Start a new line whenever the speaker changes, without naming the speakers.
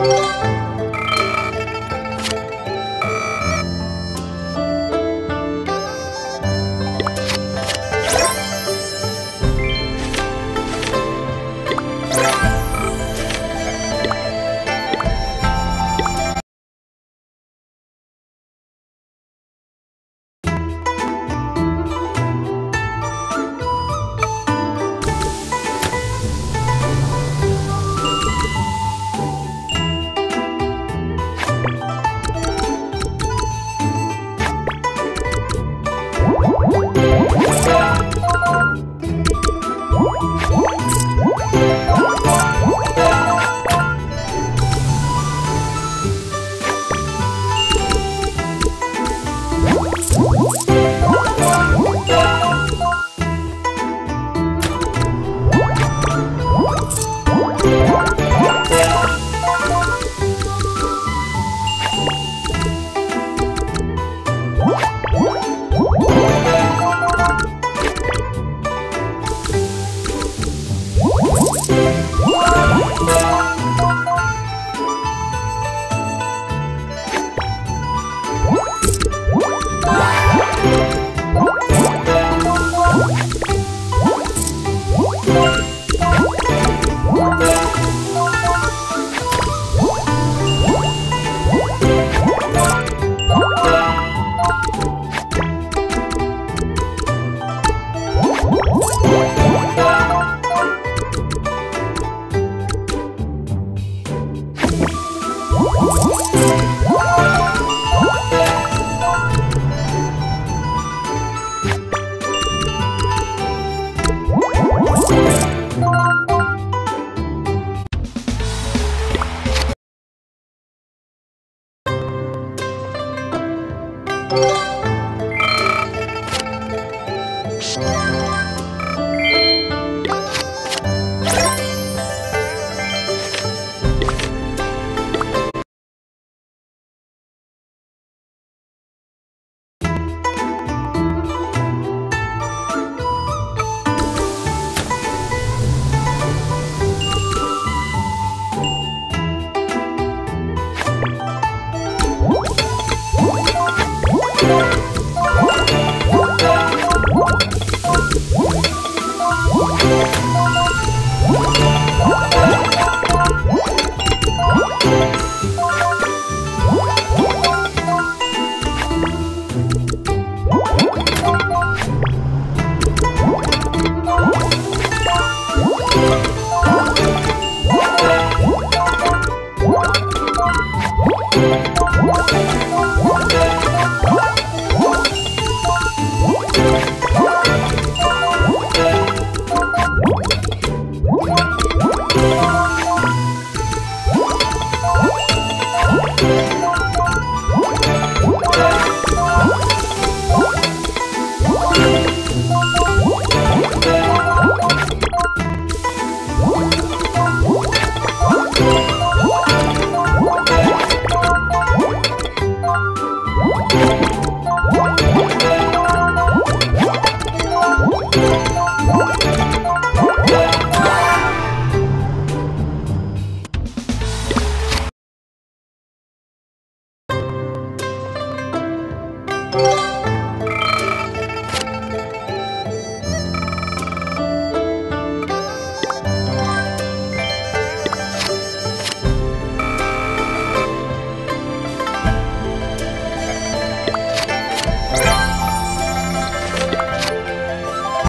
you. Música